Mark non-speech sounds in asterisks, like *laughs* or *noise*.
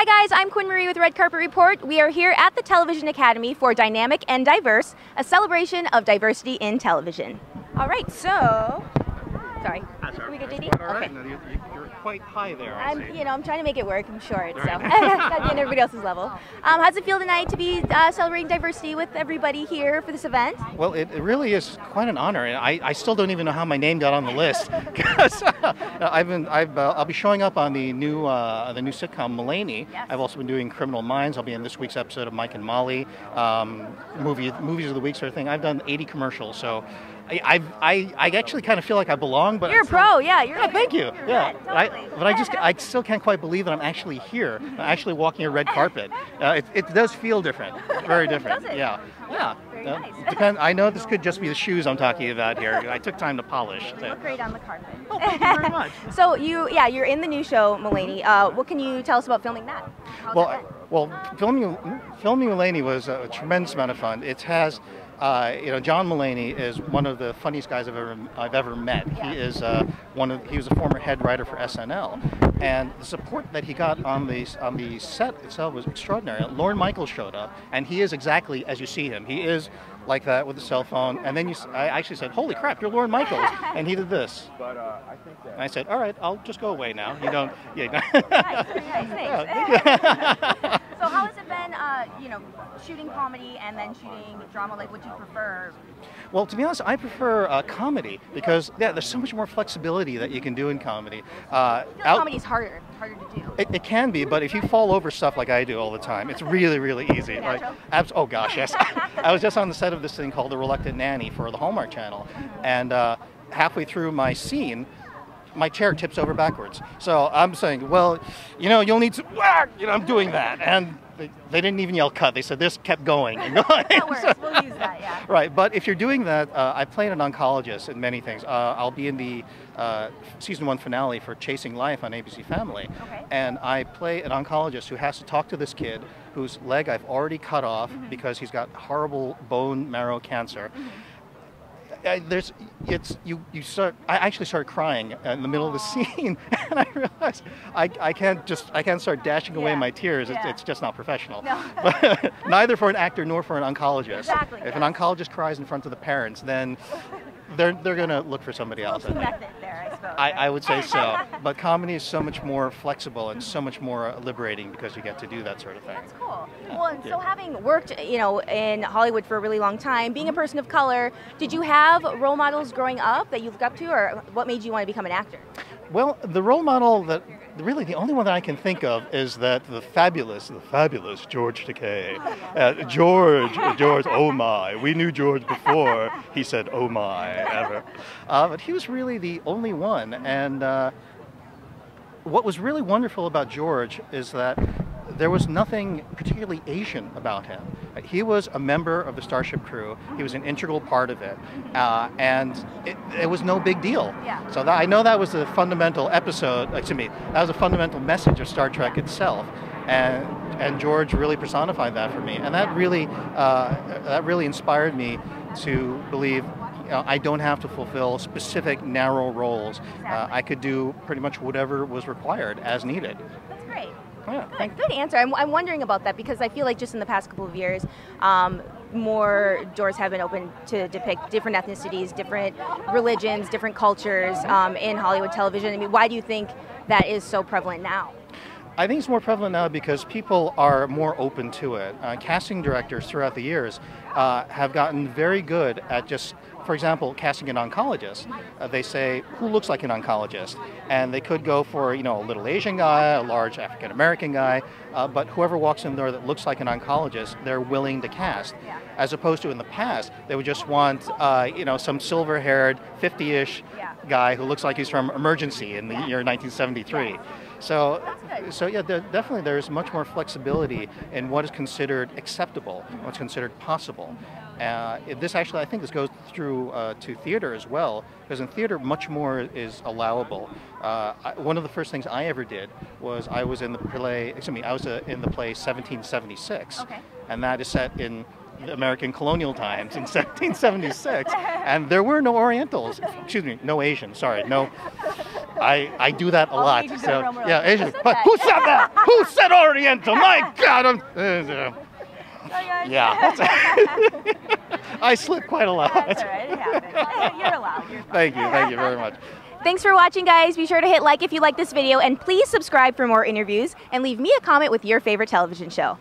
Hi guys, I'm Quinn Marie with Red Carpet Report. We are here at the Television Academy for Dynamic and Diverse, a celebration of diversity in television. All right, so. That's Can we get that's JD? quite all right. Okay. No, you, you, you're quite high there. I I'm, you know, I'm trying to make it work. I'm short, so Right. *laughs* gotta be on everybody else's level. Um, how's it feel tonight to be uh, celebrating diversity with everybody here for this event? Well, it, it really is quite an honor, and I, I still don't even know how my name got on the list *laughs* because *laughs* I've been I've uh, I'll be showing up on the new uh, the new sitcom Mulaney. Yes. I've also been doing Criminal Minds. I'll be in this week's episode of Mike and Molly, um, movie movies of the week sort of thing. I've done 80 commercials, so I I I actually kind of feel like I belong. But You're a pro, yeah. You're Yeah, thank you. You're Yeah, red, but I, but I just I still can't quite believe that I'm actually here. I'm actually walking a red *laughs* carpet. Uh, it, it does feel different, very different. Does it? Yeah, yeah. Very Uh, nice. depend, I know this could just be the *laughs* shoes I'm talking about here. I took time to polish. So- look great on the carpet. Oh, thank you very much. *laughs* so you, yeah, you're in the new show, Mulaney. Uh, what can you tell us about filming that? How's Well, that well, filming filming Mulaney was a tremendous amount of fun. It has, uh, you know, John Mulaney is one of the funniest guys I've ever I've ever met. Yeah. He is uh, one of he was a former head writer for SNL, and the support that he got on the on the set itself was extraordinary. Lorne Michaels showed up, and he is exactly as you see him. He is like that with a cell phone, and then you, s- I actually said, "Holy crap, you're Lorne Michaels," *laughs* and he did this. But uh, I think that And I said, "All right, I'll just go away now. You don't." Yeah. Nice, very nice, *laughs* *laughs* thanks. Yeah. so how has it been, uh, you know, shooting comedy and then shooting drama? Like, what do you prefer? Well, to be honest, I prefer uh, comedy because yeah, there's so much more flexibility that you can do in comedy. Uh, like out- comedy's harder, harder to do. it, it can be, but if you fall over stuff like I do all the time, it's really, really easy. Like, abs- oh gosh, yes. *laughs* I was just on the set of this thing called The Reluctant Nanny for the Hallmark Channel, and uh, halfway through my scene, my chair tips over backwards. So I'm saying, well, you know, you'll need to, you know, I'm doing that, and they, they didn't even yell cut. They said this kept going *laughs* and going. That works. *laughs* So- We'll use that. Yeah. Right, but if you're doing that, uh, I play an oncologist in many things. Uh, I'll be in the uh, season one finale for Chasing Life on ABC Family, Okay. and I play an oncologist who has to talk to this kid whose leg I've already cut off Mm-hmm. because he's got horrible bone marrow cancer. I, there's, it's you. You start. I actually started crying in the middle of the scene, *laughs* and I realized I, I can't just I can't start dashing away Yeah, my tears. It's, yeah. it's just not professional. No. *laughs* But neither for an actor nor for an oncologist. Exactly, If an oncologist cries in front of the parents, then they're they're gonna look for somebody else. I there, I suppose. I, right? I would say *laughs* so. But comedy is so much more flexible and so much more liberating because you get to do that sort of thing. That's cool. Well, and so having worked, you know, in Hollywood for a really long time, being a person of color, did you have role models growing up that you looked up to, or what made you want to become an actor? Well, the role model that really the only one that I can think of is that the fabulous, the fabulous George Takei. Uh, George, George, oh my, we knew George before he said oh my ever. Uh, but he was really the only one. And uh, what was really wonderful about George is that there was nothing particularly Asian about him. He was a member of the Starship crew. He was an integral part of it, uh, and it, it was no big deal. Yeah. So that, I know that was the fundamental episode. Like, to me, that was a fundamental message of Star Trek itself, and and George really personified that for me, and that really uh, that really inspired me to believe. I don't have to fulfill specific narrow roles. Uh, I could do pretty much whatever was required as needed. That's great. Yeah, Good, good answer. I'm, I'm wondering about that because I feel like just in the past couple of years, um, more doors have been opened to depict different ethnicities, different religions, different cultures um, in Hollywood television. I mean, why do you think that is so prevalent now? I think it's more prevalent now because people are more open to it. Uh, casting directors throughout the years uh, have gotten very good at just, for example, casting an oncologist. Uh, they say, who looks like an oncologist? And they could go for, you know, a little Asian guy, a large African American guy, uh, but whoever walks in there that looks like an oncologist, they're willing to cast. As opposed to in the past, they would just want, uh, you know, some silver-haired, 50-ish Yeah. guy who looks like he's from Emergency in the year 1973. So, so yeah, there, definitely there's much more flexibility in what is considered acceptable, what's considered possible. Uh, this actually, I think, this goes through uh, to theater as well, because in theater, much more is allowable. Uh, I, one of the first things I ever did was I was in the play. Excuse me, I was uh, in the play 1776, Okay. and that is set in American colonial times in *laughs* 1776, and there were no Orientals. Excuse me, no Asians. Sorry, no. I, I do that a All lot. So the room are yeah, Asian. But who said that? who said Oriental? My God, I'm. *laughs* *laughs* uh, yeah, I *laughs* slip quite a lot. That's all right. It happens. You're allowed. You're. Thank you, thank you very much. Thanks for watching, guys. Be sure to hit like if you like this video, and please subscribe for more interviews, and leave me a comment with your favorite television show.